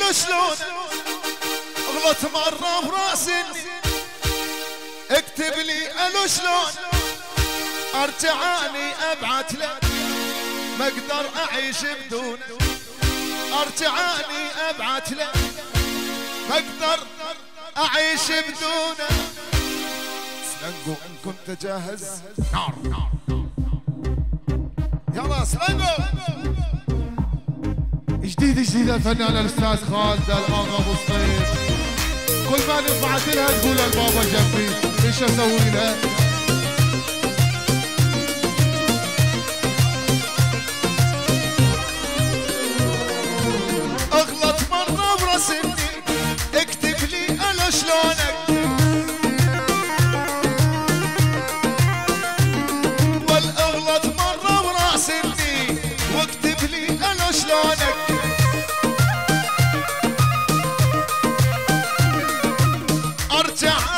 ألو شلون؟ اغلط مرة براسي اكتب لي ألو شلون؟ أرجعاني ابعت لك ما أقدر أعيش بدونك أرجعاني ابعت لك ما أقدر أعيش بدونك سلنقو ان كنت جاهز. نار يلا سلنقو جديد جديد الفنان الأستاذ خالد الاغا أبو صطير كل ما نبعث لها تقول البابا جنبي. إيش أسوي لها اغلط مرة براسي Watch out!